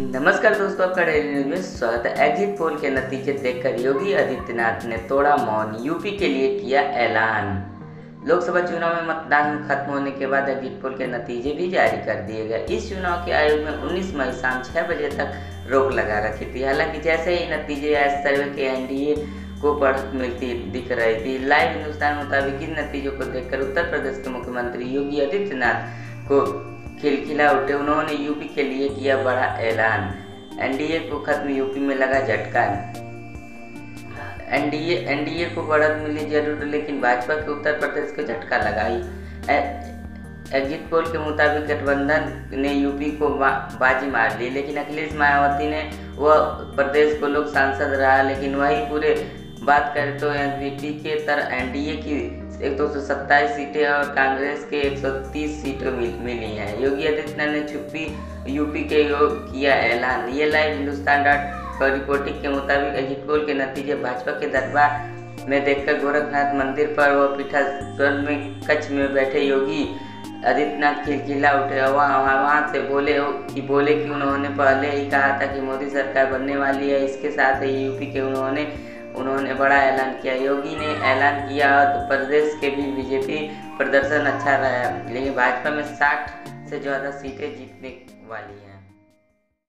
नमस्कार दोस्तों, आपका डेली न्यूज़ में स्वागत है। एग्जिट पोल के नतीजे देखकर योगी आदित्यनाथ ने तोड़ा मौन, यूपी के लिए किया ऐलान। लोकसभा चुनाव में मतदान खत्म होने के बाद एग्जिट पोल के नतीजे भी जारी कर दिए गए। इस चुनाव के आयोग में 19 मई शाम 6 बजे तक रोक लगा रखी थी। हालाँकि जैसे ही नतीजे आए सर्वे के एनडीए को बढ़त मिलती दिख रही थी, लाइव हिंदुस्तान मुताबिक इन नतीजों को देखकर उत्तर प्रदेश के मुख्यमंत्री योगी आदित्यनाथ को खिलखिला उठे, उन्होंने यूपी के लिए किया बड़ा ऐलान। एनडीए को खत्म, यूपी में लगा झटका। एनडीए एनडीए को बढ़त मिली ज़रूर, लेकिन भाजपा के उत्तर प्रदेश को झटका लगाई। एग्जिट पोल के मुताबिक गठबंधन ने यूपी को बाजी मार ली, लेकिन अखिलेश मायावती ने वह प्रदेश को लोक सांसद रहा, लेकिन वही पूरे बात करें तो एनवीटी के तरह एनडीए की एक सौ सत्ताईस सीटें और कांग्रेस के 130 सीटें मिल, मिली हैं योगी आदित्यनाथ ने चुप्पी यूपी के योग किया ऐलान। ये लाइव हिंदुस्तान डॉट रिपोर्टिंग के मुताबिक एग्जिट पोल के नतीजे भाजपा के दरबार में देखकर गोरखनाथ मंदिर पर वह पीठा स्वर में कच्छ में बैठे योगी आदित्यनाथ खिलखिला उठे और वहाँ वहाँ से बोले कि बोले कि उन्होंने पहले ही कहा था कि मोदी सरकार बनने वाली है। इसके साथ ही यूपी के उन्होंने उन्होंने बड़ा ऐलान किया। योगी ने ऐलान किया तो प्रदेश के भी बीजेपी प्रदर्शन अच्छा रहा लेकिन भाजपा में 60 से ज़्यादा सीटें जीतने वाली हैं।